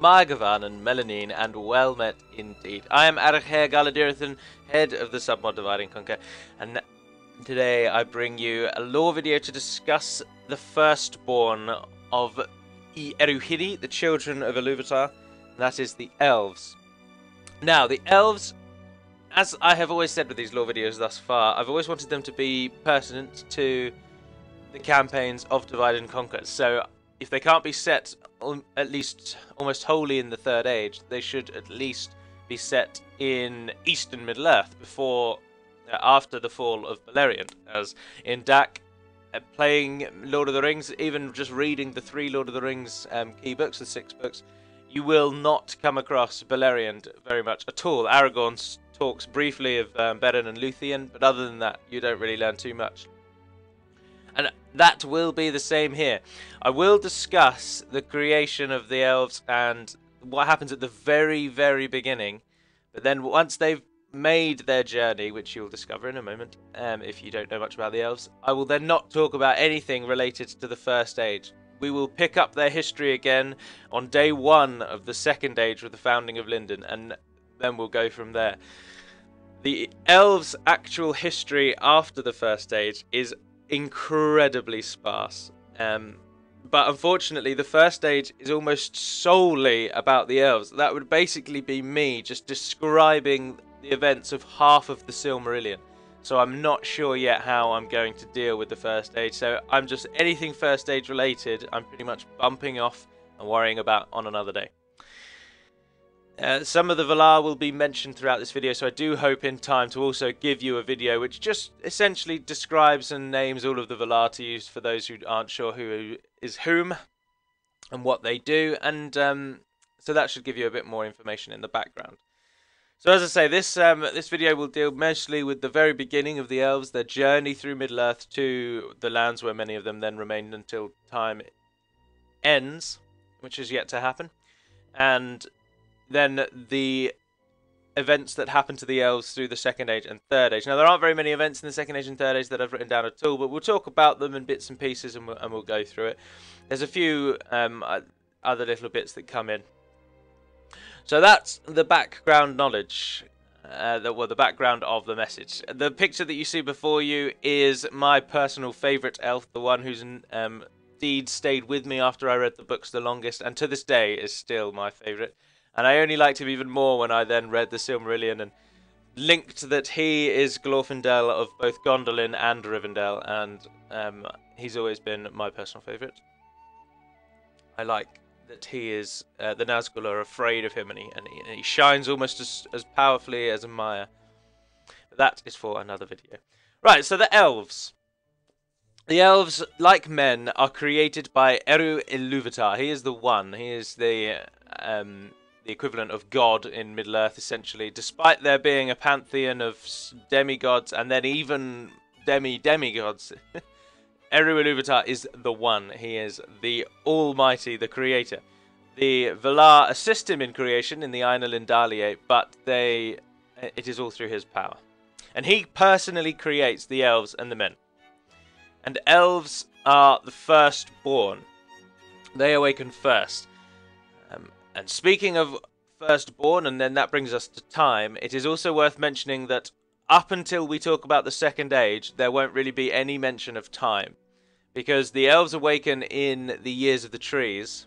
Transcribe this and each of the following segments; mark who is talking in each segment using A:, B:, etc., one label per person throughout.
A: Margavan and Melanine, and well met indeed. I am Arachîr Galudirithon, head of the Submod Divide and Conquer, and today I bring you a lore video to discuss the firstborn of Eruhidi, the children of Iluvatar, that is the Elves. Now, the Elves, as I have always said with these lore videos thus far, I've always wanted them to be pertinent to the campaigns of Divide and Conquer. So if they can't be set at least almost wholly in the Third Age, they should at least be set in Eastern Middle Earth before, uh, after the fall of Beleriand. As in Dak, uh, playing Lord of the Rings, even just reading the three Lord of the Rings um, key books, the six books, you will not come across Beleriand very much at all. Aragorn talks briefly of um, Beren and Luthien, but other than that, you don't really learn too much. And that will be the same here. I will discuss the creation of the elves and what happens at the very, very beginning. But then once they've made their journey, which you'll discover in a moment, um, if you don't know much about the elves, I will then not talk about anything related to the first age. We will pick up their history again on day one of the second age with the founding of Lindon, and then we'll go from there. The elves' actual history after the first age is incredibly sparse. Um, but unfortunately, the first stage is almost solely about the elves. That would basically be me just describing the events of half of the Silmarillion. So I'm not sure yet how I'm going to deal with the first stage. So I'm just anything first stage related, I'm pretty much bumping off and worrying about on another day. Uh, some of the Valar will be mentioned throughout this video, so I do hope in time to also give you a video which just essentially describes and names all of the Valar to use for those who aren't sure who is whom and what they do, and um, so that should give you a bit more information in the background. So as I say, this um, this video will deal mostly with the very beginning of the elves, their journey through Middle Earth to the lands where many of them then remained until time ends, which is yet to happen, and then the events that happen to the elves through the second age and third age. Now, there aren't very many events in the second age and third age that I've written down at all, but we'll talk about them in bits and pieces and we'll, and we'll go through it. There's a few um, other little bits that come in. So that's the background knowledge. Uh, the, well, the background of the message. The picture that you see before you is my personal favourite elf, the one whose um, deed stayed with me after I read the books the longest, and to this day is still my favourite. And I only liked him even more when I then read the Silmarillion and linked that he is Glorfindel of both Gondolin and Rivendell, and um, he's always been my personal favourite. I like that he is uh, the Nazgul are afraid of him, and he and he, and he shines almost as as powerfully as a Maia. But that is for another video. Right, so the elves. The elves, like men, are created by Eru Iluvatar. He is the one. He is the um, the equivalent of God in Middle Earth, essentially, despite there being a pantheon of demigods and then even demi demigods. Eru Iluvatar is the one. He is the Almighty, the Creator. The Valar assist him in creation in the Ainulindalë, but they eh, it is all through his power. And he personally creates the elves and the men. And elves are the firstborn. They awaken first. And speaking of firstborn, and then that brings us to time, it is also worth mentioning that up until we talk about the second age, there won't really be any mention of time. Because the elves awaken in the years of the trees,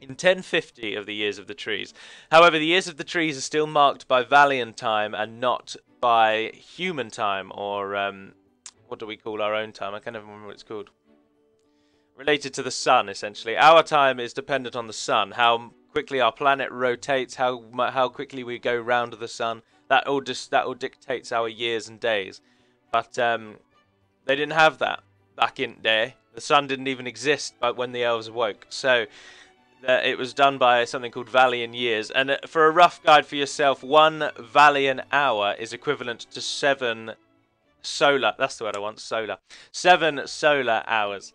A: in 1050 of the years of the trees. However, the years of the trees are still marked by Valyrian time and not by human time, or um, what do we call our own time? I can't even remember what it's called. Related to the sun, essentially. Our time is dependent on the sun, how quickly our planet rotates, how how quickly we go round the sun. That all just that all dictates our years and days. But um, they didn't have that back in there. The sun didn't even exist but when the elves awoke. So uh, it was done by something called Valyrian years. And uh, for a rough guide for yourself, one Valyrian hour is equivalent to seven solar. That's the word I want. Solar. Seven solar hours.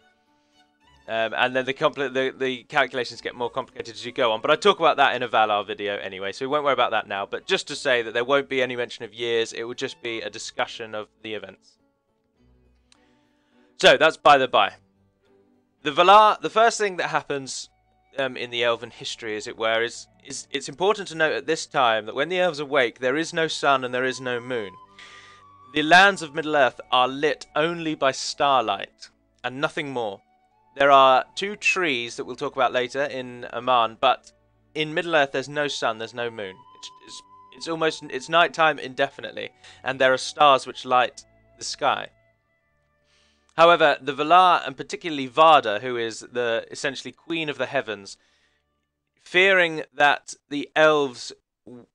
A: Um, and then the, the, the calculations get more complicated as you go on. But I talk about that in a Valar video anyway, so we won't worry about that now. But just to say that there won't be any mention of years, it will just be a discussion of the events. So that's by the by. The Valar, the first thing that happens um, in the elven history, as it were, is, is it's important to note at this time that when the elves awake, there is no sun and there is no moon. The lands of Middle Earth are lit only by starlight and nothing more. There are two trees that we'll talk about later in Aman, but in Middle Earth there's no sun, there's no moon. It's, it's, it's almost it's nighttime indefinitely, and there are stars which light the sky. However, the Valar, and particularly Varda, who is the essentially queen of the heavens, fearing that the elves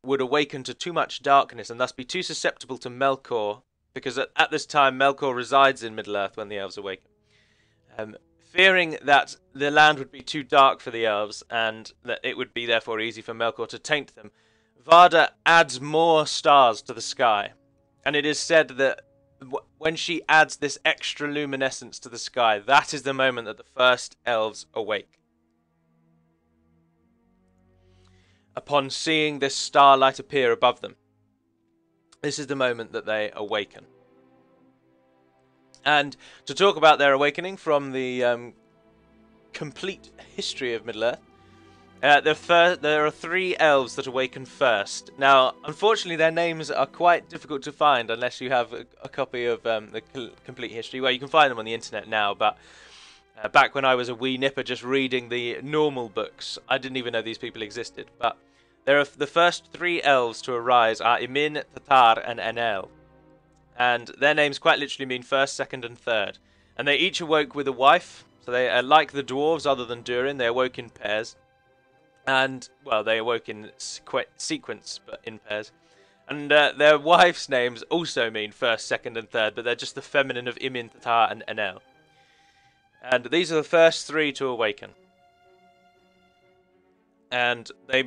A: would awaken to too much darkness and thus be too susceptible to Melkor, because at, at this time Melkor resides in Middle Earth when the elves awaken. Um, fearing that the land would be too dark for the elves and that it would be therefore easy for Melkor to taint them, Varda adds more stars to the sky. And it is said that when she adds this extra luminescence to the sky, that is the moment that the first elves awake. Upon seeing this starlight appear above them, this is the moment that they awaken. And to talk about their awakening from the um, complete history of Middle Earth, uh, the there are three elves that awaken first. Now, unfortunately, their names are quite difficult to find unless you have a, a copy of um, the complete history. Well, you can find them on the internet now, but uh, back when I was a wee nipper just reading the normal books, I didn't even know these people existed. But there are the first three elves to arise are Imin, Tata, and Enel. And their names quite literally mean first, second, and third. And they each awoke with a wife. So they are like the dwarves, other than Durin, they awoke in pairs. And, well, they awoke in sequ sequence, but in pairs. And uh, their wives' names also mean first, second, and third, but they're just the feminine of Imin, Tata, and Enel. And these are the first three to awaken. And they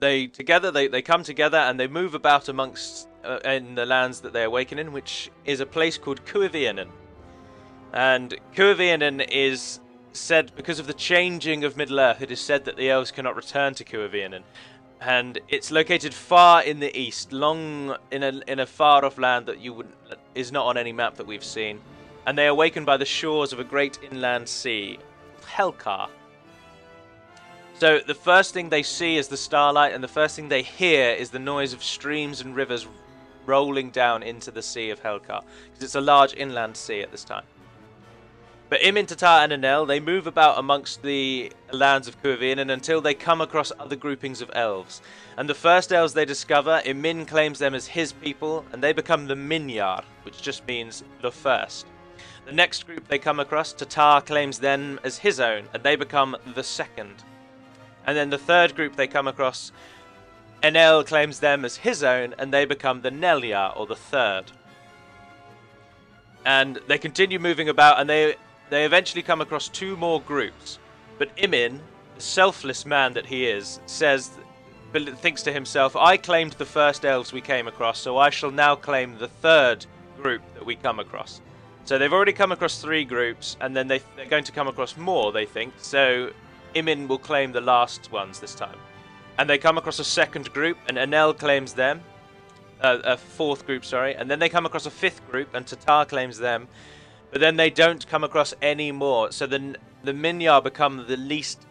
A: they together they, they come together and they move about amongst uh, in the lands that they awaken in, which is a place called Cuiviénen. And Cuiviénen is said because of the changing of Middle Earth, it is said that the elves cannot return to Cuiviénen. And it's located far in the east, long in a in a far off land that you would is not on any map that we've seen. And they awaken by the shores of a great inland sea, Helcar. So the first thing they see is the starlight, and the first thing they hear is the noise of streams and rivers rolling down into the Sea of Helcar, because it's a large inland sea at this time. But Imin, Tata, and Enel, they move about amongst the lands of Cuiviénen until they come across other groupings of elves. And the first elves they discover, Imin claims them as his people, and they become the Minyar, which just means the first. The next group they come across, Tata claims them as his own, and they become the second. And then the third group they come across, Enel claims them as his own, and they become the Nelyar, or the third. And they continue moving about, and they they eventually come across two more groups. But Imin, the selfless man that he is, says, thinks to himself, I claimed the first elves we came across, so I shall now claim the third group that we come across. So they've already come across three groups, and then they, they're going to come across more, they think. So Imin will claim the last ones this time. And they come across a second group, and Enel claims them. Uh, a fourth group, sorry. And then they come across a fifth group, and Tata claims them. But then they don't come across any more. So the, the Minyar become the least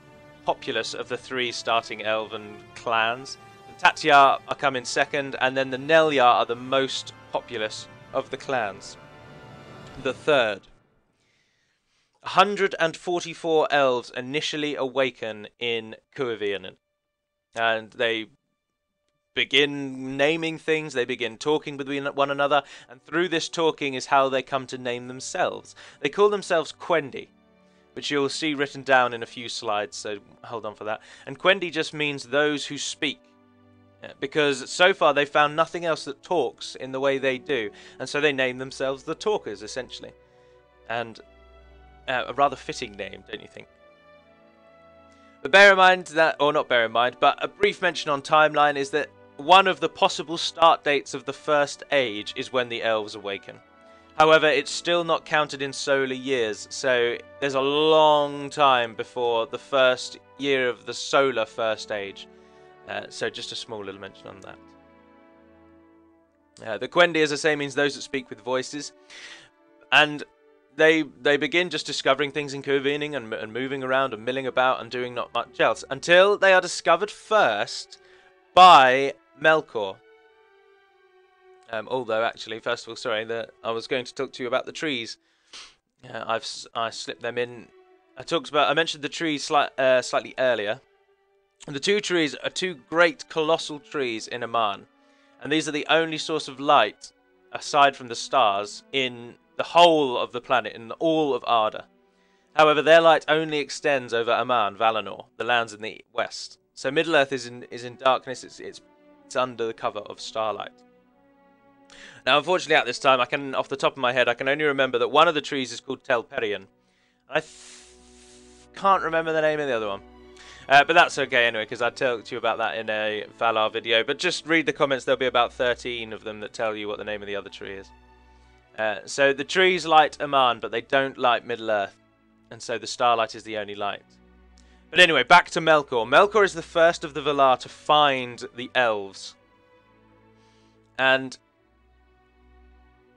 A: populous of the three starting elven clans. The Tatyar are coming second, and then the Nelyar are the most populous of the clans. The third. 144 elves initially awaken in Cuiviénen. And they begin naming things, they begin talking between one another, and through this talking is how they come to name themselves. They call themselves Quendi, which you'll see written down in a few slides, so hold on for that. And Quendi just means those who speak. Because so far they found nothing else that talks in the way they do, and so they name themselves the Talkers, essentially. And uh, a rather fitting name, don't you think? But bear in mind that, or not bear in mind, but a brief mention on timeline is that one of the possible start dates of the First Age is when the elves awaken. However, it's still not counted in solar years, so there's a long time before the first year of the solar First Age. Uh, so just a small little mention on that. Uh, the Quendi, as I say, means those that speak with voices. And they they begin just discovering things in Cuiviénen and, and moving around and milling about and doing not much else until they are discovered first by Melkor. Um, although, actually, first of all, sorry, that I was going to talk to you about the trees. Uh, I've I slipped them in. I talked about I mentioned the trees sli uh, slightly earlier. And the two trees are two great colossal trees in Aman, and these are the only source of light aside from the stars in the whole of the planet and all of Arda. However, their light only extends over Aman, Valinor, the lands in the west. So Middle Earth is in is in darkness. It's it's it's under the cover of starlight. Now, unfortunately, at this time, I can, off the top of my head, I can only remember that one of the trees is called Telperion. I can't remember the name of the other one. Uh, but that's okay anyway, because I talked to you about that in a Valar video. But just read the comments, there'll be about 13 of them that tell you what the name of the other tree is. Uh, so the trees light Aman, but they don't light Middle-earth. And so the starlight is the only light. But anyway, back to Melkor. Melkor is the first of the Valar to find the elves. And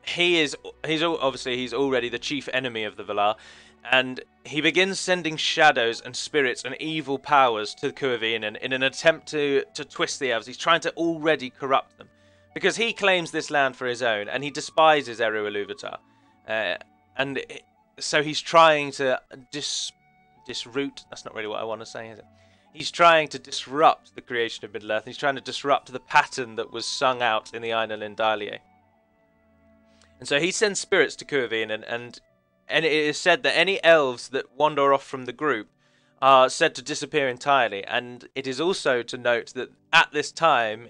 A: he is he's obviously he's already the chief enemy of the Valar, and he begins sending shadows and spirits and evil powers to Cuiviénen in an attempt to to twist the elves. He's trying to already corrupt them because he claims this land for his own and he despises Eru Ilúvatar, uh, and so he's trying to dis disroot. That's not really what I want to say, is it? He's trying to disrupt the creation of Middle Earth. He's trying to disrupt the pattern that was sung out in the Ainulindalë. And so he sends spirits to Cuiviénen, and, and, and it is said that any elves that wander off from the group are said to disappear entirely. And it is also to note that at this time,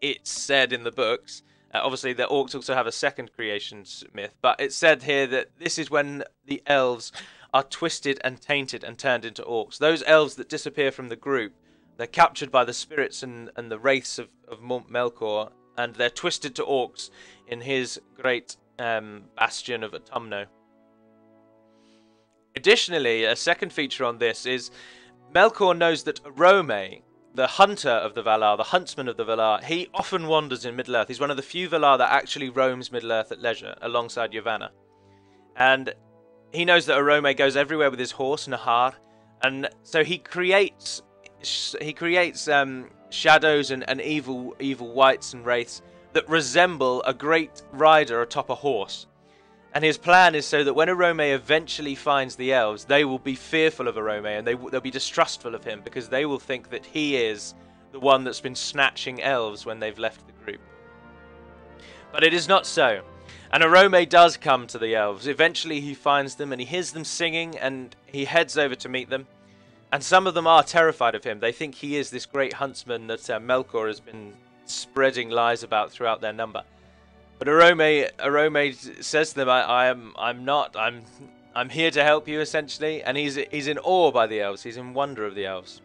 A: it's said in the books, uh, obviously the orcs also have a second creation myth, but it's said here that this is when the elves are twisted and tainted and turned into orcs. Those elves that disappear from the group, they're captured by the spirits and, and the wraiths of, of Melkor, and they're twisted to orcs in his great um, bastion of Utumno. Additionally, a second feature on this is Melkor knows that Orome, the hunter of the Valar, the huntsman of the Valar, he often wanders in Middle-earth. He's one of the few Valar that actually roams Middle-earth at leisure, alongside Yavanna. And he knows that Orome goes everywhere with his horse, Nahar, and so he creates he creates um, shadows and, and evil evil wights and wraiths that resemble a great rider atop a horse. And his plan is so that when Orome eventually finds the elves, they will be fearful of Orome and they, they'll be distrustful of him because they will think that he is the one that's been snatching elves when they've left the group. But it is not so. And Orome does come to the elves. Eventually he finds them and he hears them singing and he heads over to meet them. And some of them are terrified of him. They think he is this great huntsman that uh, Melkor has been spreading lies about throughout their number. But Orome, Orome says to them, I, I am, I'm not, I'm, I'm here to help you essentially, and he's, he's in awe by the elves. He's in wonder of the elves.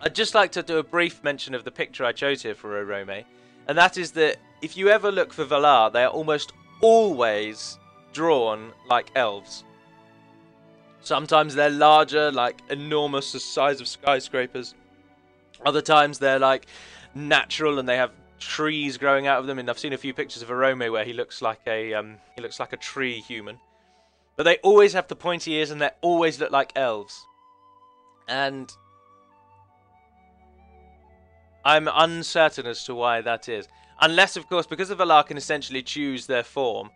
A: I'd just like to do a brief mention of the picture I chose here for Orome, and that is that if you ever look for Valar, they are almost always drawn like elves. Sometimes they're larger, like enormous, the size of skyscrapers. Other times they're like natural and they have trees growing out of them. And I've seen a few pictures of Orome where he looks like a um, he looks like a tree human. But they always have the pointy ears and they always look like elves. And I'm uncertain as to why that is. Unless, of course, because the Valar can essentially choose their form,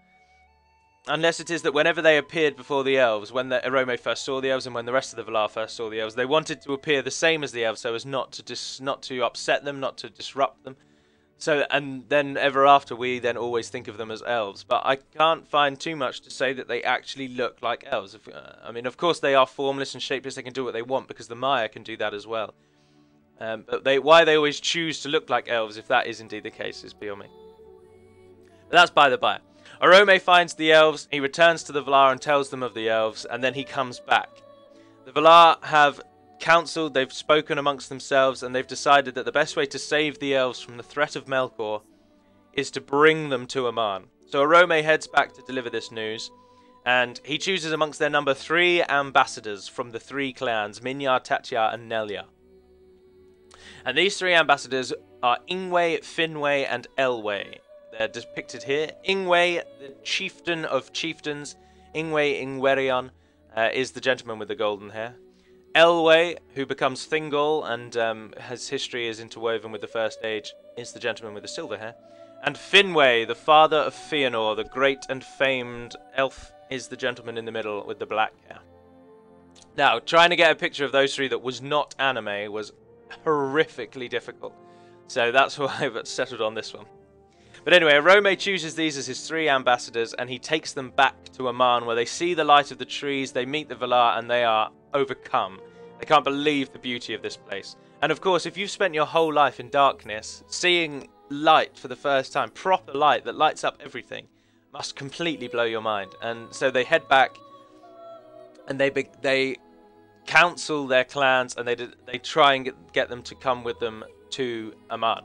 A: Unless it is that whenever they appeared before the elves, when the Orome first saw the elves and when the rest of the Valar first saw the elves, they wanted to appear the same as the elves so as not to dis- not to upset them, not to disrupt them. So and then ever after we then always think of them as elves, but I can't find too much to say that they actually look like elves. If, uh, I mean, of course they are formless and shapeless; they can do what they want because the Maiar can do that as well. Um, but they why they always choose to look like elves, if that is indeed the case, is beyond me. But that's by the by. Orome finds the elves, he returns to the Valar and tells them of the elves, and then he comes back. The Valar have counseled, they've spoken amongst themselves, and they've decided that the best way to save the elves from the threat of Melkor is to bring them to Aman. So Orome heads back to deliver this news, and he chooses amongst their number three ambassadors from the three clans, Minyar, Tatyar, and Nelyar. And these three ambassadors are Ingwe, Finwë, and Elwë. They're depicted here. Ingwe, the chieftain of chieftains. Ingwe Ingwerion uh, is the gentleman with the golden hair. Elwë, who becomes Thingol and um, his history is interwoven with the First Age, is the gentleman with the silver hair. And Finwë, the father of Fëanor, the great and famed elf, is the gentleman in the middle with the black hair. Now, trying to get a picture of those three that was not anime was horrifically difficult. So that's why I've settled on this one. But anyway, Orome chooses these as his three ambassadors and he takes them back to Aman where they see the light of the trees, they meet the Valar and they are overcome. They can't believe the beauty of this place. And of course, if you've spent your whole life in darkness, seeing light for the first time, proper light that lights up everything, must completely blow your mind. And so they head back and they they counsel their clans and they they try and get, get them to come with them to Aman.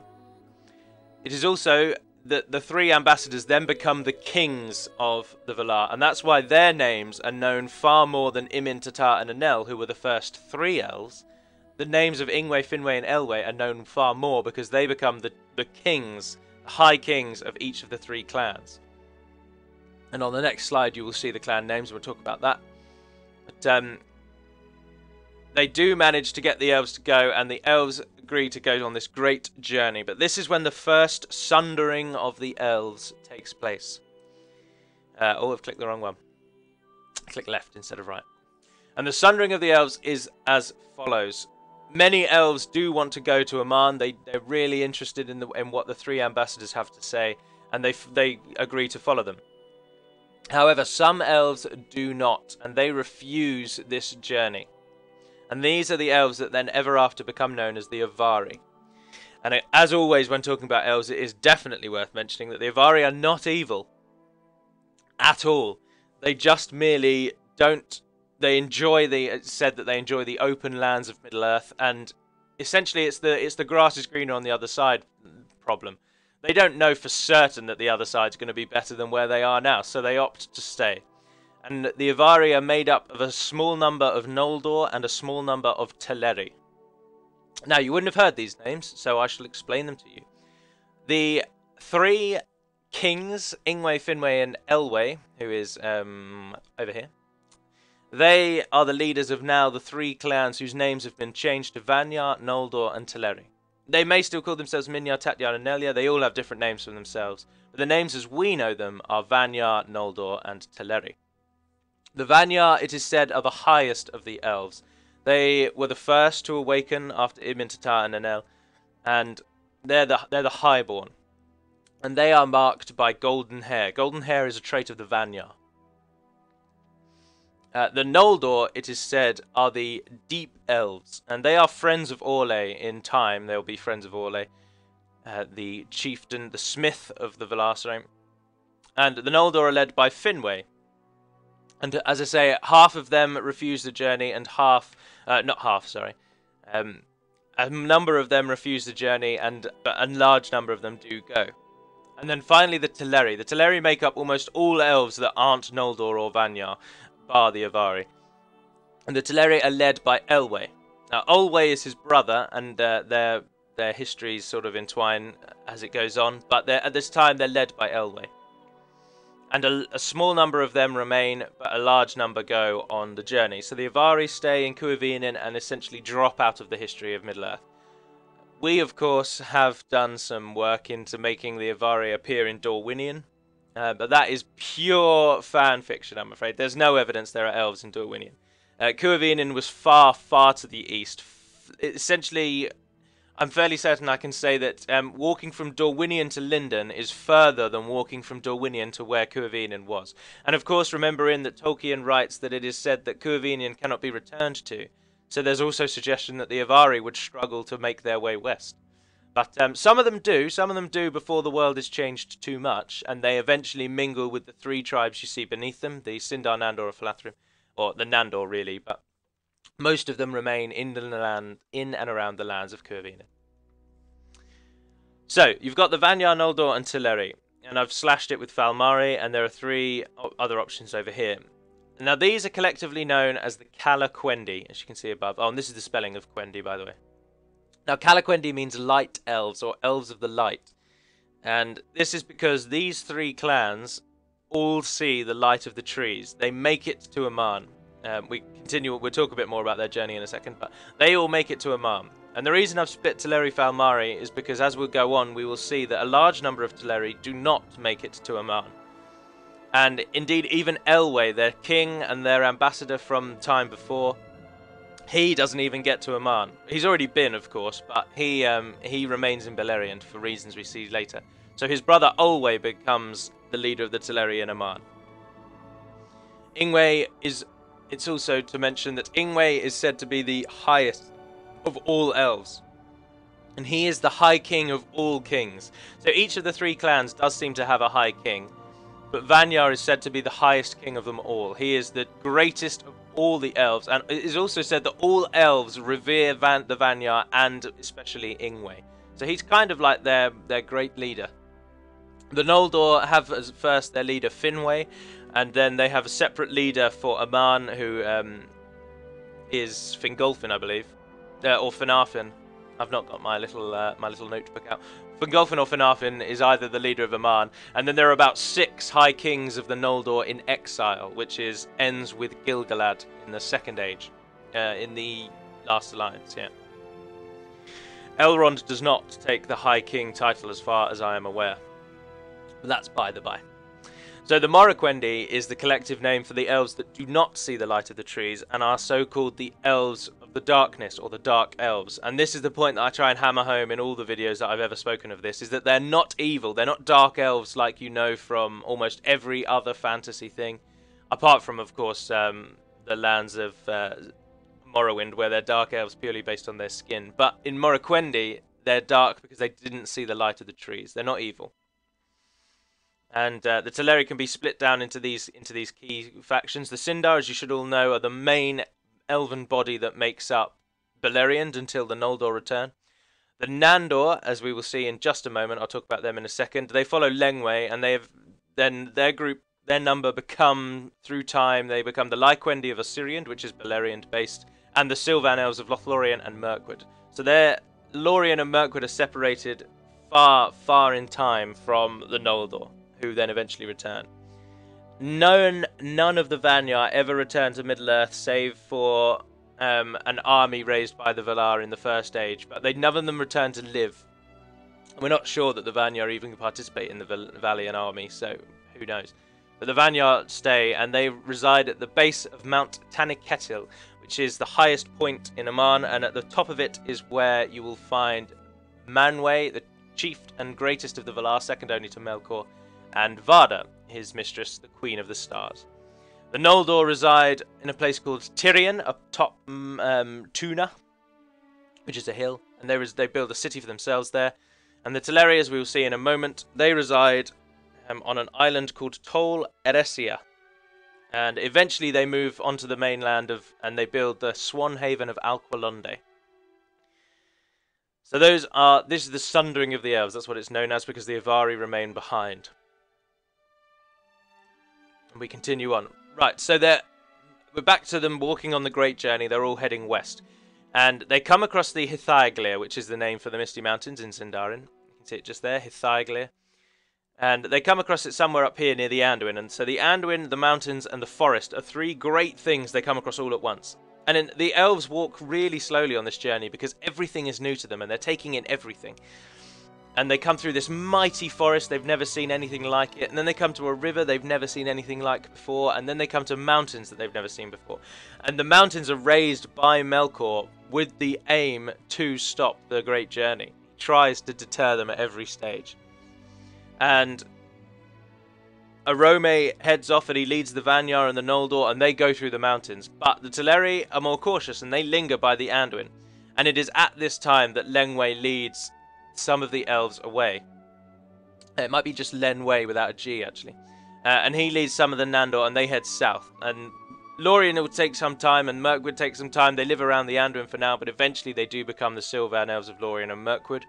A: It is also that the three ambassadors then become the kings of the Valar, and that's why their names are known far more than Imin, Tata, and Enel, who were the first three elves. The names of Ingwe, Finwë, and Elwë are known far more because they become the, the kings, high kings of each of the three clans. And on the next slide, you will see the clan names. We'll talk about that. But um, they do manage to get the elves to go, and the elves agree to go on this great journey. But this is when the first sundering of the elves takes place. Uh, oh, I've clicked the wrong one. Click left instead of right. And the sundering of the elves is as follows. Many elves do want to go to Aman. They, they're really interested in, the, in what the three ambassadors have to say, and they, they agree to follow them. However, some elves do not, and they refuse this journey. And these are the elves that then ever after become known as the Avari. And as always, when talking about elves, it is definitely worth mentioning that the Avari are not evil at all. They just merely don't. They enjoy the. Said that they enjoy the open lands of Middle Earth, and essentially, it's the it's the grass is greener on the other side problem. They don't know for certain that the other side's going to be better than where they are now, so they opt to stay and the Avari are made up of a small number of Noldor and a small number of Teleri. Now, you wouldn't have heard these names, so I shall explain them to you. The three kings, Ingwe, Finwë, and Elwë, who is um, over here, they are the leaders of now the three clans whose names have been changed to Vanyar, Noldor, and Teleri. They may still call themselves Minyar, Tatyar, and Nelyar. They all have different names for themselves. But the names as we know them are Vanyar, Noldor, and Teleri. The Vanyar, it is said, are the highest of the elves. They were the first to awaken after Imintatar and Enel, and they're the they're the highborn, and they are marked by golden hair. Golden hair is a trait of the Vanyar. Uh, the Noldor, it is said, are the deep elves, and they are friends of Aulë in time. They'll be friends of Aulë, uh, the chieftain, the smith of the Velasari. And the Noldor are led by Finwë, and as I say, half of them refuse the journey, and half, uh, not half, sorry, um, a number of them refuse the journey, and a large number of them do go. And then finally the Teleri. The Teleri make up almost all elves that aren't Noldor or Vanyar, bar the Avari. And the Teleri are led by Elwë. Now, Olwë is his brother, and uh, their their histories sort of entwine as it goes on. But at this time, they're led by Elwë and a, a, small number of them remain, but a large number go on the journey. So the Avari stay in Cuiviénen and essentially drop out of the history of Middle Earth. We, of course, have done some work into making the Avari appear in Dorwinion, uh, but that is pure fan fiction, I'm afraid. There's no evidence there are elves in Dorwinion. Uh, was far, far to the east. essentially, I'm fairly certain I can say that um, walking from Dorwinion to Lindon is further than walking from Dorwinion to where Cuiviénen was. And of course, remembering that Tolkien writes that it is said that Cuiviénen cannot be returned to. So there's also suggestion that the Avari would struggle to make their way west. But um, some of them do. Some of them do before the world is changed too much, and they eventually mingle with the three tribes you see beneath them: the Sindar, Nandor, and Falathrim, or the Nandor, really. But most of them remain in the land, in and around the lands of Cuiviénen. So, you've got the Vanyar, Noldor, and Teleri. And I've slashed it with Falmari, and there are three other options over here. Now, these are collectively known as the Kala Calaquendi, as you can see above. Oh, and this is the spelling of Quendi, by the way. Now, Kala Calaquendi means light elves, or elves of the light. And this is because these three clans all see the light of the trees. They make it to Aman. Um, we continue. We'll talk a bit more about their journey in a second, but they all make it to Aman. And the reason I've split Teleri Falmari is because as we go on, we will see that a large number of Teleri do not make it to Aman. And indeed, even Elwë, their king and their ambassador from time before, he doesn't even get to Aman. He's already been, of course, but he um, he remains in Beleriand for reasons we see later. So his brother Olwe becomes the leader of the Teleri in Aman. Ingwe is. It's also to mention that Ingwe is said to be the highest of all elves. And he is the High King of all kings. So each of the three clans does seem to have a High King. But Vanyar is said to be the highest king of them all. He is the greatest of all the elves. And it is also said that all elves revere Van the Vanyar and especially Ingwe. So he's kind of like their, their great leader. The Noldor have as first their leader Finwë, and then they have a separate leader for Aman who um, is Fingolfin, I believe uh, or Finarfin. I've not got my little uh, my little notebook out. Fingolfin or Finarfin is either the leader of Aman, and then there are about six High Kings of the Noldor in exile, which is ends with Gil-galad in the Second Age, uh, in the Last Alliance. Yeah. Elrond does not take the High King title, as far as I am aware. But that's by the by. So the Moriquendi is the collective name for the elves that do not see the light of the trees and are so called the elves the darkness or the dark elves. And this is the point that I try and hammer home in all the videos that I've ever spoken of this is that they're not evil. They're not dark elves like you know from almost every other fantasy thing. Apart from of course um, the lands of uh, Morrowind where they're dark elves purely based on their skin. But in Moriquendi they're dark because they didn't see the light of the trees. They're not evil. And uh, the Teleri can be split down into these into these key factions. The Sindar, as you should all know, are the main elven body that makes up Beleriand until the Noldor return. The Nandor, as we will see in just a moment, I'll talk about them in a second. They follow Lengwë, and they have then their group, their number become through time. They become the Laiquendi of Ossiriand, which is Beleriand based, and the Sylvan Elves of Lothlorien and Mirkwood. So their Lorien and Mirkwood are separated far, far in time from the Noldor, who then eventually return. None, none of the Vanyar ever returned to Middle Earth save for um, an army raised by the Valar in the First Age, but they none of them returned to live. We're not sure that the Vanyar even participate in the Valian army, so who knows. But the Vanyar stay, and they reside at the base of Mount Taniquetil, which is the highest point in Aman, and at the top of it is where you will find Manwë, the chief and greatest of the Valar, second only to Melkor, and Varda, his mistress, the Queen of the Stars. The Noldor reside in a place called Tirion, up top mm, um, Tuna, which is a hill, and there is, they build a city for themselves there. And the Teleri, as we will see in a moment, they reside um, on an island called Tol Eressëa. And eventually they move onto the mainland of, and they build the Swan Haven of Alqualondë. So those are, this is the sundering of the elves, that's what it's known as because the Avari remain behind. And we continue on. Right, so they're we're back to them walking on the Great Journey. They're all heading west. And they come across the Hithaeglir, which is the name for the Misty Mountains in Sindarin. You can see it just there, Hithaeglir. And they come across it somewhere up here near the Anduin. And so the Anduin, the mountains, and the forest are three great things they come across all at once. And in, the elves walk really slowly on this journey because everything is new to them and they're taking in everything and they come through this mighty forest. They've never seen anything like it. And then they come to a river they've never seen anything like before. And then they come to mountains that they've never seen before. And the mountains are raised by Melkor with the aim to stop the great journey. He tries to deter them at every stage. And Orome heads off and he leads the Vanyar and the Noldor and they go through the mountains. But the Teleri are more cautious and they linger by the Anduin. And it is at this time that Lengwë leads some of the elves away. It might be just Len Way without a G, actually. Uh, and he leads some of the Nandor, and they head south. And Lorien will take some time, and Mirkwood take some time. They live around the Anduin for now, but eventually they do become the Sylvan elves of Lorien and Mirkwood.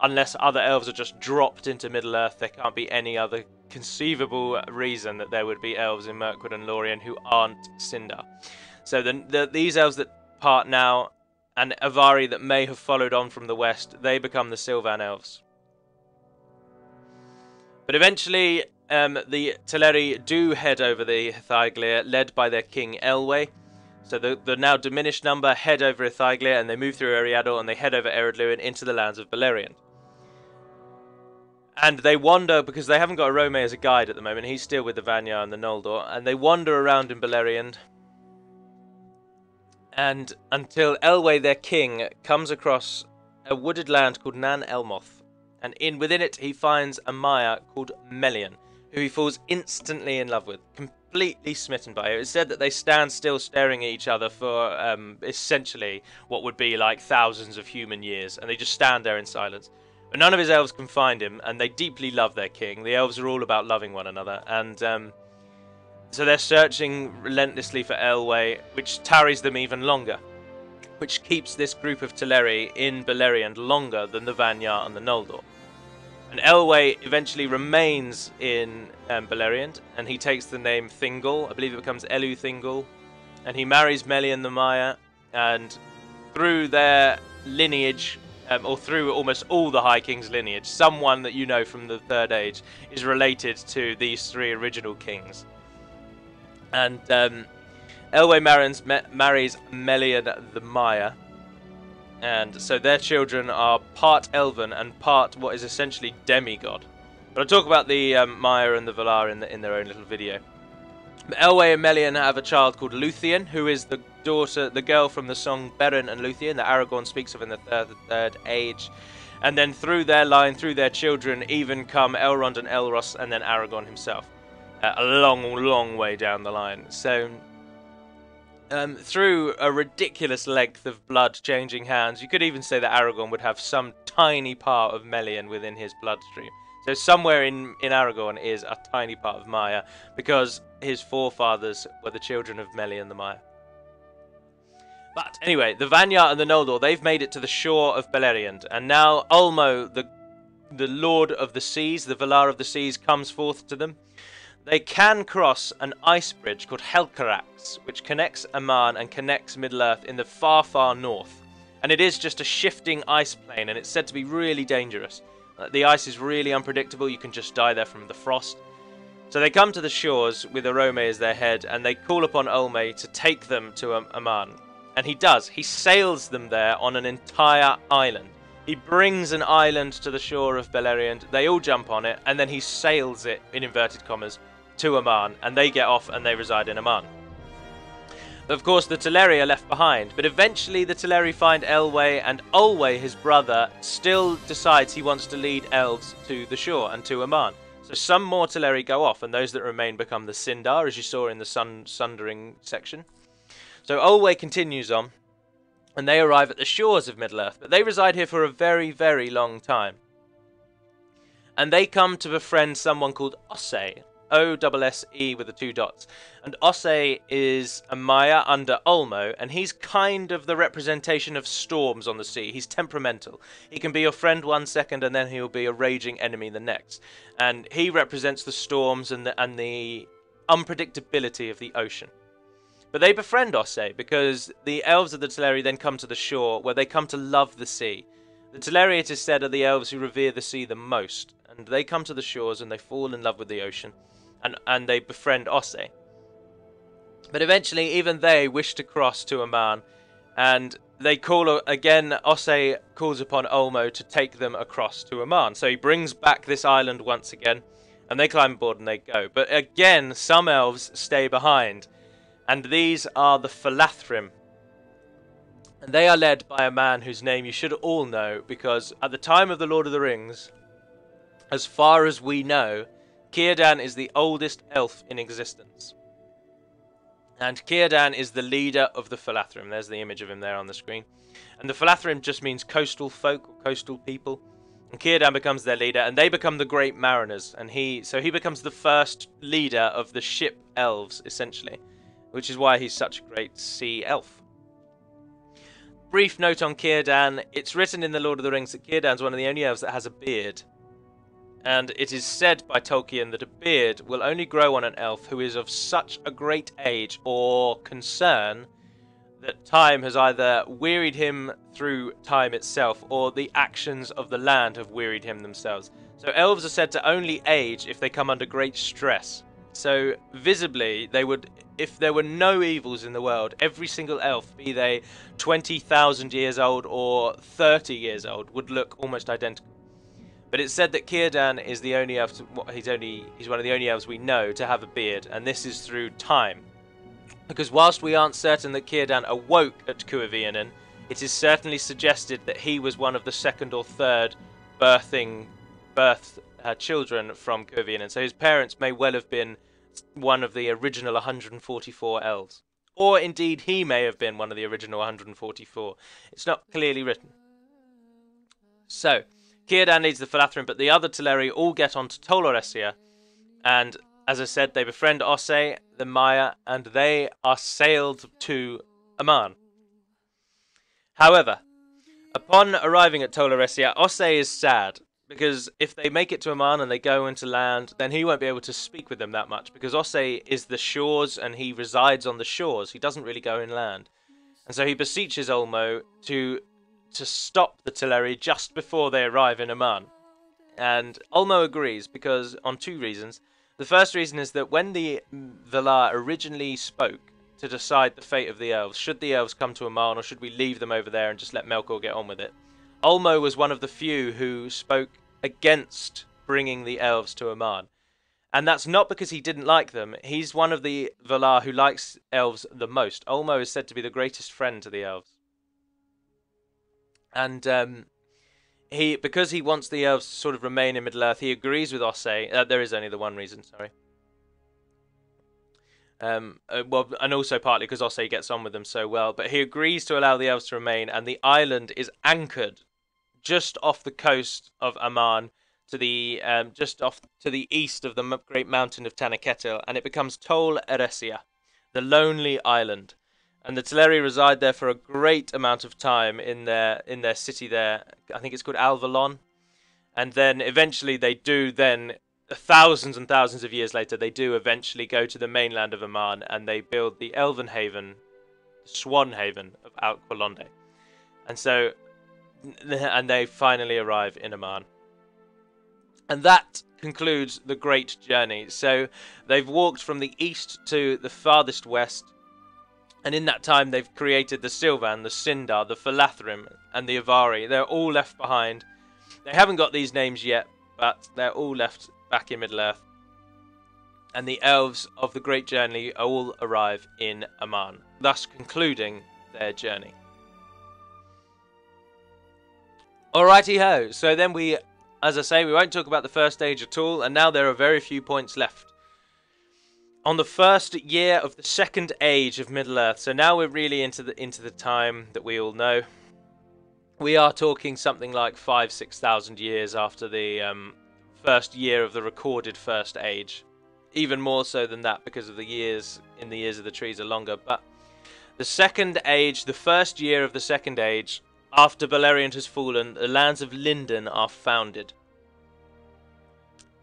A: Unless other elves are just dropped into Middle Earth, there can't be any other conceivable reason that there would be elves in Mirkwood and Lorien who aren't Sindar. So the, the, these elves that part now and Avari that may have followed on from the west, they become the Sylvan Elves. But eventually, um, the Teleri do head over the Hithaeglir, led by their king Elwë. So the, the now diminished number head over Hithaeglir and they move through Eriador and they head over Ered Luin into the lands of Beleriand. And they wander because they haven't got Orome as a guide at the moment. He's still with the Vanyar and the Noldor, and they wander around in Beleriand. And until Elwë, their king, comes across a wooded land called Nan Elmoth, and in within it he finds a Maia called Melian, who he falls instantly in love with, completely smitten by her. It's said that they stand still staring at each other for um, essentially what would be like thousands of human years, and they just stand there in silence. But none of his elves can find him, and they deeply love their king. The elves are all about loving one another, and um, so they're searching relentlessly for Elwë, which tarries them even longer, which keeps this group of Teleri in Beleriand longer than the Vanyar and the Noldor. And Elwë eventually remains in um, Beleriand, and he takes the name Thingol. I believe it becomes Elu Thingol, and he marries Melian the Maia, and through their lineage, um, or through almost all the High Kings lineage, someone that you know from the Third Age is related to these three original kings. And um, Elwë marries, marries Melian the Maia, and so their children are part elven and part what is essentially demigod. But I'll talk about the um, Maia and the Valar in, the, in their own little video. Elwë and Melian have a child called Luthien, who is the daughter, the girl from the song Beren and Luthien that Aragorn speaks of in the third, third age. And then through their line, through their children, even come Elrond and Elros, and then Aragorn himself. Uh, a long, long way down the line. So um, through a ridiculous length of blood changing hands. You could even say that Aragorn would have some tiny part of Melian within his bloodstream. So somewhere in, in Aragorn is a tiny part of Maia, because his forefathers were the children of Melian the Maia. But anyway, the Vanyar and the Noldor, they've made it to the shore of Beleriand, and now Ulmo, the the Lord of the Seas, the Valar of the Seas, comes forth to them. They can cross an ice bridge called Helcarax, which connects Aman and connects Middle-earth in the far, far north. And it is just a shifting ice plane, and it's said to be really dangerous. Uh, the ice is really unpredictable, you can just die there from the frost. So they come to the shores with Orome as their head, and they call upon Ulmo to take them to Aman. And he does. He sails them there on an entire island. He brings an island to the shore of Beleriand, they all jump on it, and then he sails it, in inverted commas, to Aman, and they get off and they reside in Aman. Of course, the Teleri are left behind, but eventually the Teleri find Elwë, and Olwë, his brother, still decides he wants to lead elves to the shore and to Aman. So some more Teleri go off, and those that remain become the Sindar, as you saw in the sun sundering section. So Olwë continues on, and they arrive at the shores of Middle-earth, but they reside here for a very, very long time. And they come to befriend someone called Ossë, O S E with the two dots. And Ossë is a Maia under Ulmo, and he's kind of the representation of storms on the sea. He's temperamental. He can be your friend one second, and then he'll be a raging enemy the next. And he represents the storms and the, and the unpredictability of the ocean. But they befriend Ossë because the elves of the Teleri then come to the shore where they come to love the sea. The Teleri, it is said, are the elves who revere the sea the most, and they come to the shores and they fall in love with the ocean and, and they befriend Ossë. But eventually, even they wish to cross to Aman, and they call again. Ossë calls upon Ulmo to take them across to Aman. So he brings back this island once again, and they climb aboard and they go. But again, some elves stay behind, and these are the Falathrim. And they are led by a man whose name you should all know, because at the time of the Lord of the Rings, as far as we know, Círdan is the oldest elf in existence. And Círdan is the leader of the Falathrim. There's the image of him there on the screen. And the Falathrim just means coastal folk or coastal people. And Círdan becomes their leader, and they become the great mariners. And he, so he becomes the first leader of the ship elves, essentially, which is why he's such a great sea elf. Brief note on Círdan: it's written in the Lord of the Rings that Círdan's one of the only elves that has a beard and it is said by Tolkien that a beard will only grow on an elf who is of such a great age or concern that time has either wearied him through time itself or the actions of the land have wearied him themselves. So elves are said to only age if they come under great stress. So visibly, they would, if there were no evils in the world, every single elf, be they 20,000 years old or 30 years old, would look almost identical. But it's said that Círdan is the only elf. To, he's only he's one of the only elves we know to have a beard, and this is through time. Because whilst we aren't certain that Círdan awoke at Cuavianen, it is certainly suggested that he was one of the second or third birthing birth uh, children from Cuavianen. So his parents may well have been one of the original 144 elves. Or indeed he may have been one of the original 144. It's not clearly written. So, Círdan leads the Falathrim, but the other Teleri all get onto Tol Eressëa, and as I said, they befriend Ossë, the Maya, and they are sailed to Aman. However, upon arriving at Tol Eressëa, Ossë is sad because if they make it to Aman and they go into land, then he won't be able to speak with them that much because Ossë is the shores and he resides on the shores. He doesn't really go inland. And so he beseeches Olmo to to stop the Teleri just before they arrive in Aman. And Ulmo agrees because on two reasons. The first reason is that when the Valar originally spoke to decide the fate of the elves, should the elves come to Aman or should we leave them over there and just let Melkor get on with it? Ulmo was one of the few who spoke against bringing the elves to Aman. And that's not because he didn't like them. He's one of the Valar who likes elves the most. Ulmo is said to be the greatest friend to the elves. And um, he because he wants the elves to sort of remain in Middle Earth, he agrees with Ossë. Uh, there is only the one reason, sorry. Um, uh, well, and also partly because Ossë gets on with them so well, but he agrees to allow the elves to remain, and the island is anchored just off the coast of Aman to the um, just off to the east of the great mountain of Tanaketil, and it becomes Tol Eressëa, the lonely island and the Teleri reside there for a great amount of time in their in their city there. I think it's called Alvalon, and then eventually they do then thousands and thousands of years later they do eventually go to the mainland of Aman and they build the Elven Haven, Swan Haven of Alqualondë, and so and they finally arrive in Aman. And that concludes the great journey. So they've walked from the east to the farthest west and in that time, they've created the Silvan, the Sindar, the Falathrim, and the Avari. They're all left behind. They haven't got these names yet, but they're all left back in Middle Earth. And the elves of the Great Journey all arrive in Aman, thus concluding their journey. Alrighty ho, so then we, as I say, we won't talk about the first stage at all, and now there are very few points left on the first year of the second age of Middle Earth. So now we're really into the into the time that we all know. We are talking something like five, six thousand years after the um, first year of the recorded first age. Even more so than that because of the years in the years of the trees are longer. But the second age, the first year of the second age, after Beleriand has fallen, the lands of Lindon are founded.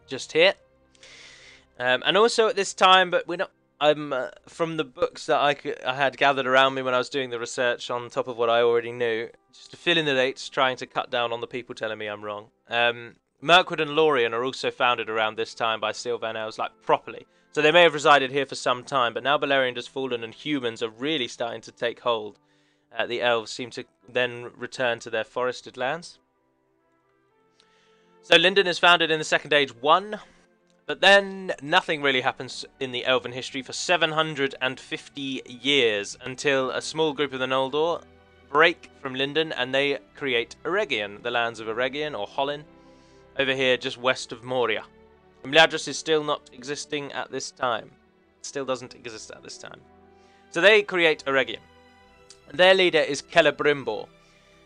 A: Just here. Um, and also at this time, but we're not. I'm uh, from the books that I, could, I had gathered around me when I was doing the research on top of what I already knew, just to fill in the dates, trying to cut down on the people telling me I'm wrong. Um, Mirkwood and Lorien are also founded around this time by Sylvan elves, like properly. So they may have resided here for some time, but now Beleriand has fallen and humans are really starting to take hold. Uh, the elves seem to then return to their forested lands. So Lindon is founded in the Second Age 1, but then nothing really happens in the Elven history for 750 years until a small group of the Noldor break from Lindon and they create Eregion, the lands of Eregion or Hollin, over here just west of Moria. Imladris is still not existing at this time. Still doesn't exist at this time. So they create Eregion. Their leader is Celebrimbor.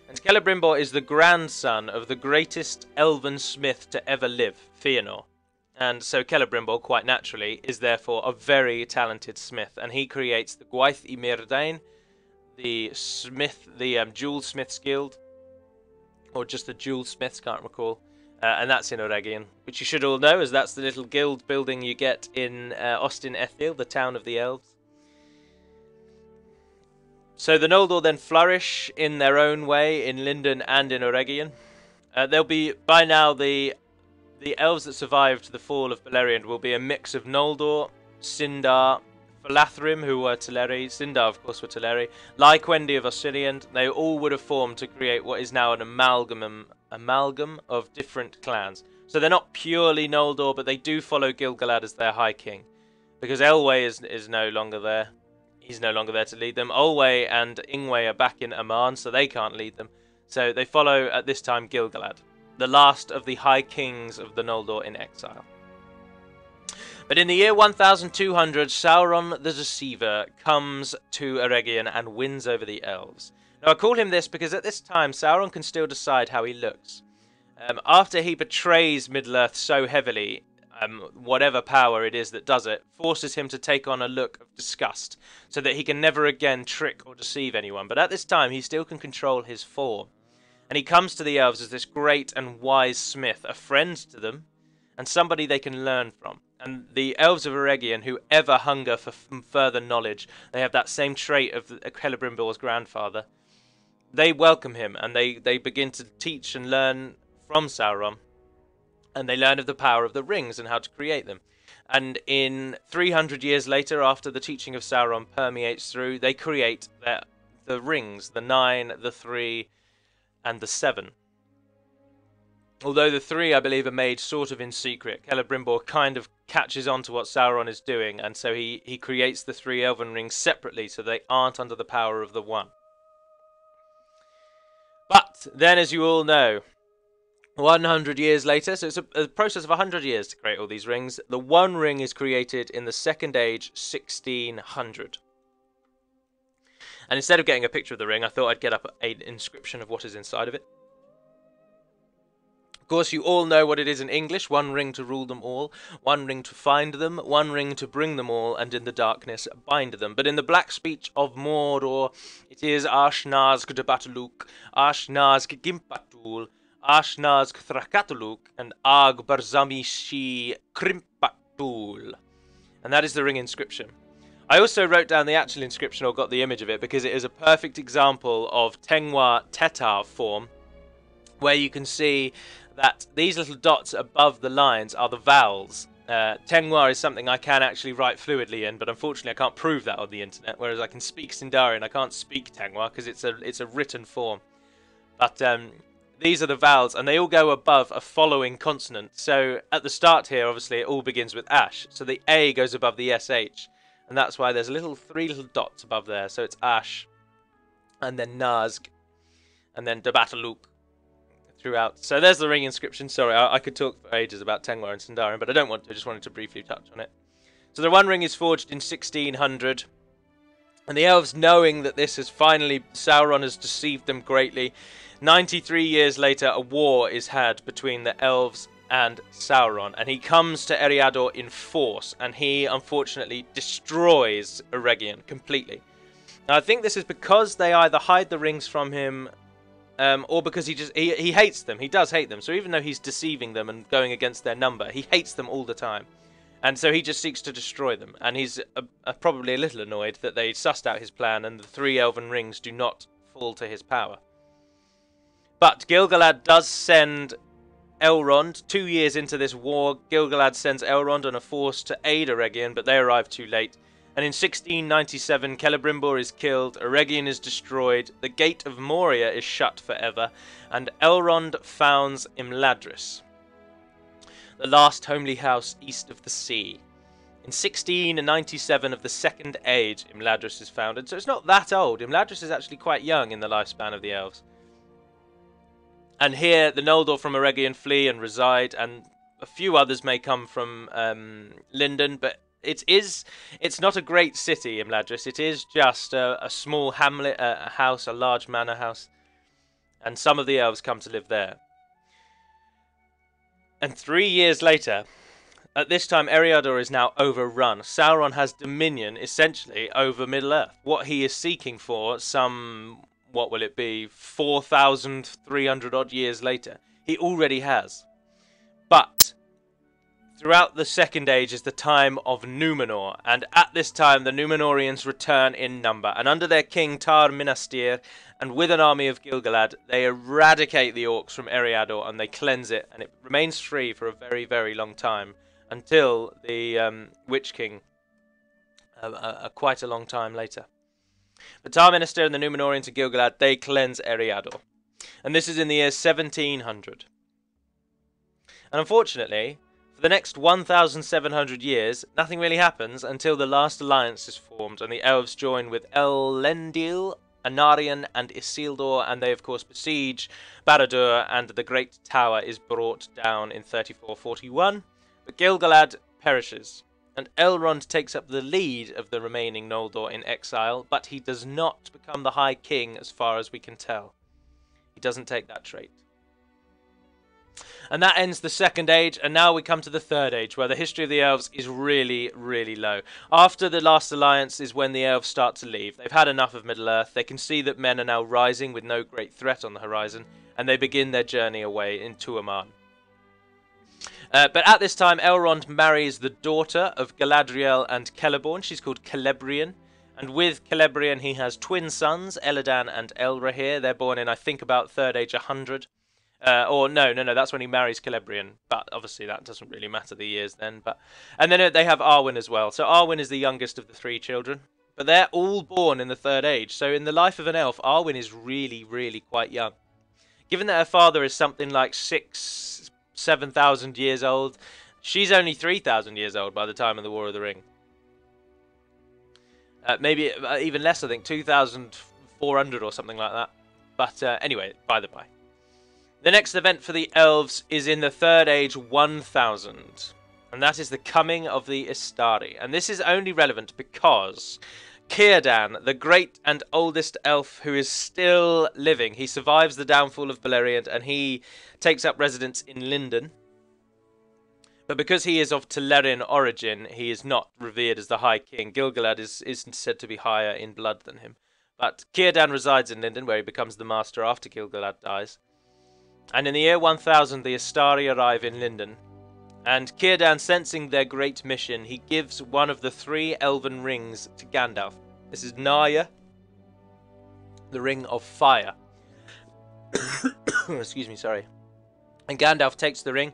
A: And Celebrimbor is the grandson of the greatest elven smith to ever live, Fëanor. And so Celebrimbor, quite naturally, is therefore a very talented smith, and he creates the Gwaith y Myrdain, the smith, the um, jewel smith's guild, or just the jewel smiths, can't recall. Uh, and that's in Eregion, which you should all know, as that's the little guild building you get in uh, Ostin Ethil, the town of the elves. so the Noldor then flourish in their own way in Lindon and in Eregion. Uh, there'll be by now the the elves that survived the fall of Beleriand will be a mix of Noldor, Sindar, Falathrim, who were Teleri, Sindar, of course, were Teleri, Lyquendi of Osiriand. They all would have formed to create what is now an amalgam amalgam of different clans. So they're not purely Noldor, but they do follow Gil-galad as their High King, because Elwë is is no longer there. He's no longer there to lead them. Olwë and Ingwe are back in Aman, so they can't lead them. So they follow at this time Gil-galad, the last of the High Kings of the Noldor in exile. But in the year 1200, Sauron the Deceiver comes to Eregion and wins over the elves. Now, I call him this because at this time, Sauron can still decide how he looks. Um, after he betrays Middle-earth so heavily, um, whatever power it is that does it, forces him to take on a look of disgust, so that he can never again trick or deceive anyone. But at this time, he still can control his form. And he comes to the elves as this great and wise smith, a friend to them, and somebody they can learn from. And the elves of Eregion, who ever hunger for further knowledge, they have that same trait of Celebrimbor's grandfather. They welcome him and they, they begin to teach and learn from Sauron. And they learn of the power of the rings and how to create them. And in 300 years later, after the teaching of Sauron permeates through, they create their, the rings the nine, the three, and the seven. Although the three, I believe, are made sort of in secret, Celebrimbor kind of catches on to what Sauron is doing, and so he, he creates the three elven rings separately so they aren't under the power of the one. But then, as you all know, 100 years later, so it's a, a, process of 100 years to create all these rings, the one ring is created in the Second Age 1600. And instead of getting a picture of the ring, I thought I'd get up an inscription of what is inside of it. Of course, you all know what it is in English one ring to rule them all, one ring to find them, one ring to bring them all, and in the darkness bind them. But in the black speech of Mordor, it is Ashnazg de Batuluk, Ashnazg Gimpatul, Ashnazg Thrakatuluk, and Ag Barzamishi Krimpatul. And that is the ring inscription. I also wrote down the actual inscription or got the image of it because it is a perfect example of Tengwar Tetav form where you can see that these little dots above the lines are the vowels. Uh, is something I can actually write fluidly in, but unfortunately I can't prove that on the internet. Whereas I can speak Sindarian, I can't speak Tengwar because it's a it's a written form. But um, these are the vowels, and they all go above a following consonant. So at the start here, obviously, it all begins with ash. So the a goes above the sh, and that's why there's a little three little dots above there. So it's ash, and then nazg, and then debataluk, throughout. So there's the ring inscription. Sorry, I, I could talk for ages about Tengwar and Sindarin, but I don't want to. I just wanted to briefly touch on it. So the One Ring is forged in 1600. And the elves, knowing that this has finally, Sauron has deceived them greatly, 93 years later, a war is had between the elves and Sauron. And he comes to Eriador in force, and he unfortunately destroys Eregion completely. Now, I think this is because they either hide the rings from him um, or because he just he, he hates them. He does hate them. So even though he's deceiving them and going against their number, he hates them all the time. And so he just seeks to destroy them. And he's uh, uh, probably a little annoyed that they sussed out his plan and the three elven rings do not fall to his power. But Gil-galad does send Elrond. Two years into this war, Gil-galad sends Elrond on a force to aid Eregion, but they arrive too late and in 1697 Celebrimbor is killed, Eregion is destroyed, the Gate of Moria is shut forever, and Elrond founds Imladris, the last homely house east of the sea. In 1697 of the Second Age, Imladris is founded, so it's not that old. Imladris is actually quite young in the lifespan of the elves. And here, the Noldor from Eregion flee and reside, and a few others may come from um, Lindon, but it is it's not a great city Imladris. It is just a, a small hamlet, a, a, house, a large manor house, and some of the elves come to live there. And three years later, at this time, Eriador is now overrun. Sauron has dominion, essentially, over Middle Earth. What he is seeking for, some what will it be, four thousand three hundred odd years later, he already has. But throughout the Second Age is the time of Numenor, and at this time the Numenorians return in number, and under their king Tar Minastir, and with an army of Gil-galad, they eradicate the orcs from Eriador and they cleanse it, and it remains free for a very, very long time until the um, Witch King, uh, uh, quite a long time later. But Tar Minastir and the Numenorians and Gil-galad, they cleanse Eriador, and this is in the year 1700. And unfortunately, for the next 1,700 years, nothing really happens until the last alliance is formed and the elves join with Elendil, Anarion, and Isildur, and they of course besiege Barad-dûr, and the Great Tower is brought down in 3441. But Gil-galad perishes, and Elrond takes up the lead of the remaining Noldor in exile, but he does not become the High King as far as we can tell. He doesn't take that trait. And that ends the second age, and now we come to the third age, where the history of the elves is really, really low. After the last alliance is when the elves start to leave. They've had enough of Middle Earth. They can see that men are now rising with no great threat on the horizon, and they begin their journey away into Aman. Uh, but at this time, Elrond marries the daughter of Galadriel and Celeborn. She's called Celebrian. And with Celebrian, he has twin sons, Eladan and Elrohir. They're born in, I think, about Third Age 100. Uh, or no, no, no. That's when he marries Celebrian. But obviously that doesn't really matter the years then. But and then they have Arwen as well. So Arwen is the youngest of the three children. But they're all born in the third age. So in the life of an elf, Arwen is really, really quite young. Given that her father is something like six, seven thousand years old, she's only three thousand years old by the time of the War of the Ring. Uh, maybe uh, even less, I think, two thousand four hundred or something like that. But uh, anyway, by the by. The next event for the elves is in the Third Age 1000, and that is the coming of the Istari. And this is only relevant because Círdan, the great and oldest elf who is still living, he survives the downfall of Beleriand and he takes up residence in Lindon. But because he is of Telerian origin, he is not revered as the High King. Gil-galad is, is said to be higher in blood than him. But Círdan resides in Lindon, where he becomes the master after Gil-galad dies. And in the year 1000, the Istari arrive in Lindon. And Círdan, sensing their great mission, he gives one of the three elven rings to Gandalf. This is Narya, the Ring of Fire. Excuse me, sorry. And Gandalf takes the ring.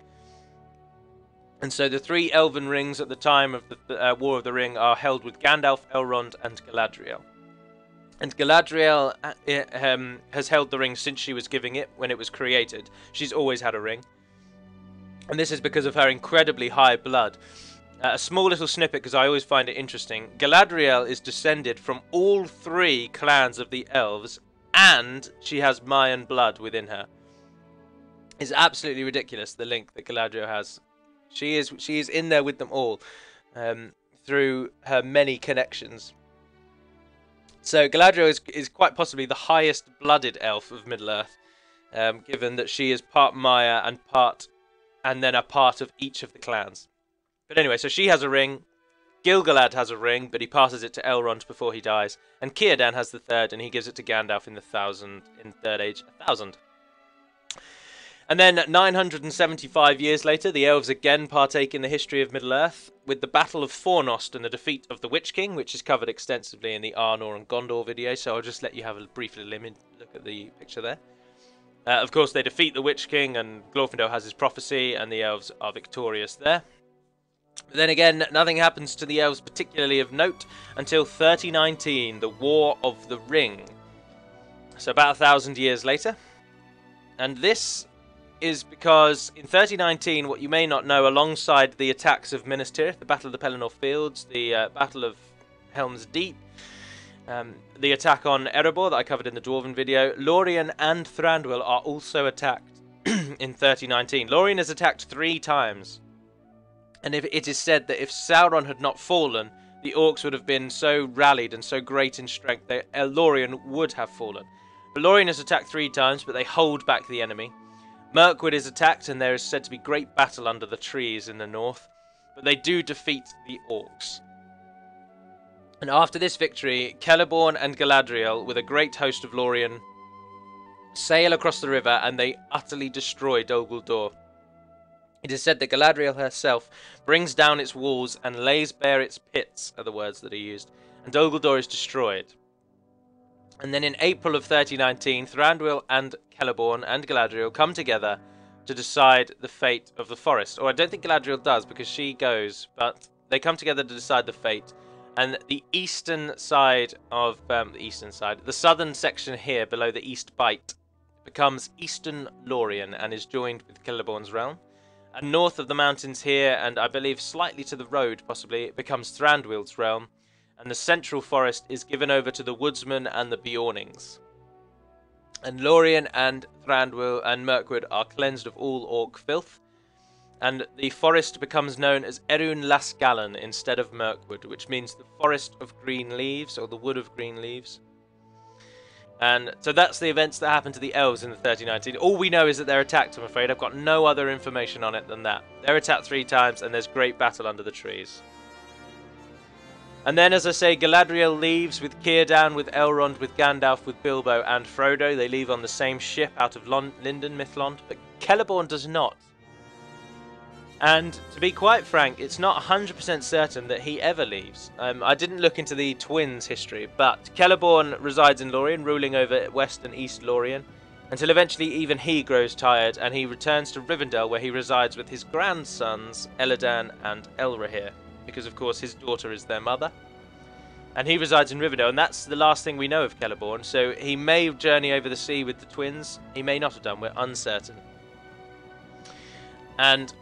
A: And so the three elven rings at the time of the uh, War of the Ring are held with Gandalf, Elrond, and Galadriel. And Galadriel uh, um, has held the ring since she was giving it when it was created. She's always had a ring. And this is because of her incredibly high blood. Uh, a small little snippet because I always find it interesting. Galadriel is descended from all three clans of the elves and she has Mayan blood within her. It's absolutely ridiculous the link that Galadriel has. She is she is in there with them all um, through her many connections. So Galadriel is, is quite possibly the highest blooded elf of Middle Earth, um, given that she is part Maya and part, and then a part of each of the clans. But anyway, so she has a ring. Gil-galad has a ring, but he passes it to Elrond before he dies. And Círdan has the third, and he gives it to Gandalf in the thousand, in Third Age, a thousand. And then 975 years later, the elves again partake in the history of Middle-earth with the Battle of Fornost and the defeat of the Witch King, which is covered extensively in the Arnor and Gondor video, so I'll just let you have a brief little look at the picture there. Uh, of course, they defeat the Witch King, and Glorfindel has his prophecy, and the elves are victorious there. But then again, nothing happens to the elves particularly of note until 3019, the War of the Ring. So about a thousand years later. And this is because in 3019, what you may not know, alongside the attacks of Minas Tirith, the Battle of the Pelennor Fields, the uh, Battle of Helm's Deep, um, the attack on Erebor that I covered in the Dwarven video, Lorien and Thranduil are also attacked in 3019. Lorien is attacked three times. And if it is said that if Sauron had not fallen, the orcs would have been so rallied and so great in strength that Lorien would have fallen. But Lorien is attacked three times, but they hold back the enemy. Mirkwood is attacked and there is said to be great battle under the trees in the north, but they do defeat the orcs. And after this victory, Celeborn and Galadriel, with a great host of Lorien, sail across the river and they utterly destroy Dol Guldur. It is said that Galadriel herself brings down its walls and lays bare its pits, are the words that are used, and Dol Guldur is destroyed. And then in April of 3019, Thranduil and Celeborn and Galadriel come together to decide the fate of the forest. Or I don't think Galadriel does because she goes, but they come together to decide the fate. And the eastern side of um, the eastern side, the southern section here below the East Bight, becomes Eastern Lorien and is joined with Celeborn's realm. And north of the mountains here, and I believe slightly to the road possibly, it becomes Thranduil's realm. And the central forest is given over to the woodsmen and the Beornings. And Lorien and Thranduil and Mirkwood are cleansed of all orc filth. And the forest becomes known as Erun Lasgallen instead of Mirkwood, which means the forest of green leaves, or the wood of green leaves. And so that's the events that happened to the elves in the 3019. All we know is that they're attacked, I'm afraid. I've got no other information on it than that. They're attacked three times, and there's great battle under the trees. And then, as I say, Galadriel leaves with Círdan, with Elrond, with Gandalf, with Bilbo and Frodo. They leave on the same ship out of Lond Lindon Mithlond, but Celeborn does not. And to be quite frank, it's not 100% certain that he ever leaves. Um, I didn't look into the twins' history, but Celeborn resides in Lorien, ruling over West and East Lorien, until eventually even he grows tired and he returns to Rivendell where he resides with his grandsons Elladan and Elrohir because of course his daughter is their mother. And he resides in Rivendell, and that's the last thing we know of Celeborn. So he may journey over the sea with the twins. He may not have done. We're uncertain. And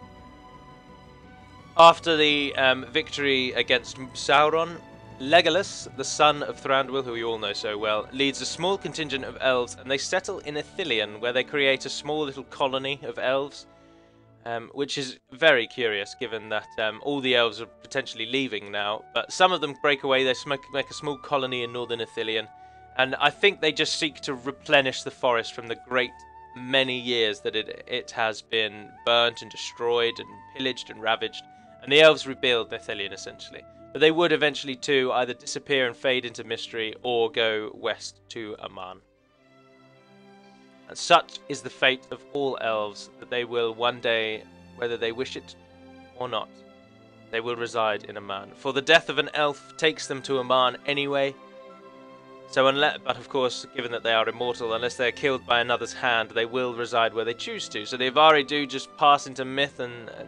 A: after the um, victory against Sauron, Legolas, the son of Thranduil, who we all know so well, leads a small contingent of elves, and they settle in Ithilien, where they create a small little colony of elves um, which is very curious given that um, all the elves are potentially leaving now. But some of them break away, they make a small colony in northern Ithilien, and I think they just seek to replenish the forest from the great many years that it, it has been burnt and destroyed and pillaged and ravaged. And the elves rebuild Ithilien essentially. But they would eventually too either disappear and fade into mystery or go west to Aman. And such is the fate of all elves that they will one day, whether they wish it or not, they will reside in Aman. For the death of an elf takes them to Aman anyway. So unless, but of course, given that they are immortal, unless they are killed by another's hand, they will reside where they choose to. So the Avari do just pass into myth and, and,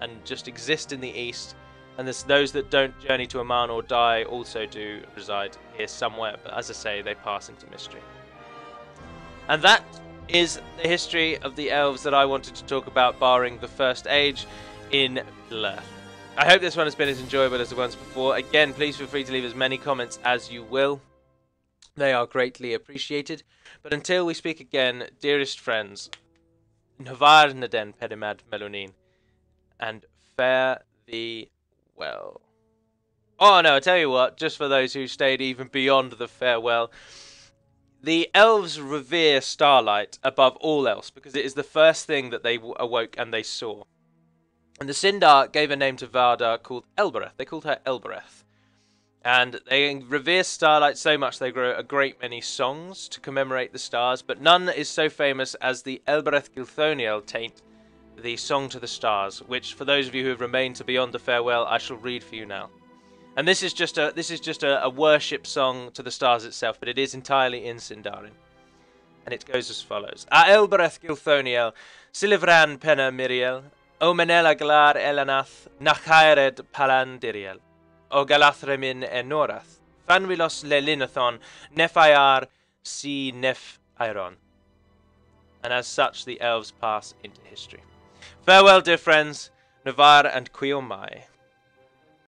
A: and just exist in the east. And there's those that don't journey to Aman or die also do reside here somewhere. But as I say, they pass into mystery. And that is the history of the elves that I wanted to talk about, barring the first age in Blur. I hope this one has been as enjoyable as the ones before. Again, please feel free to leave as many comments as you will. They are greatly appreciated. But until we speak again, dearest friends, Navar Naden Pedimad Melonin, and fare thee well. Oh no, I tell you what, just for those who stayed even beyond the farewell, the elves revere starlight above all else because it is the first thing that they awoke and they saw. And the Sindar gave a name to Vardar called Elbereth. They called her Elbereth. And they revere starlight so much they wrote a great many songs to commemorate the stars, but none is so famous as the Elbereth Gilthoniel taint, the Song to the Stars, which for those of you who have remained to beyond the farewell, I shall read for you now. And this is just a this is just a, a worship song to the stars itself, but it is entirely in Sindarin. And it goes as follows. A Elbereth Gilthoniel, Silivran Penna Miriel, O Menela Glar Elanath, Nachaired Palandiriel, O Galathremin Enorath, Fanwilos Lelinathon, Nephayar Si Nef Iron. And as such, the elves pass into history. Farewell, dear friends, Navarre and Quiomai.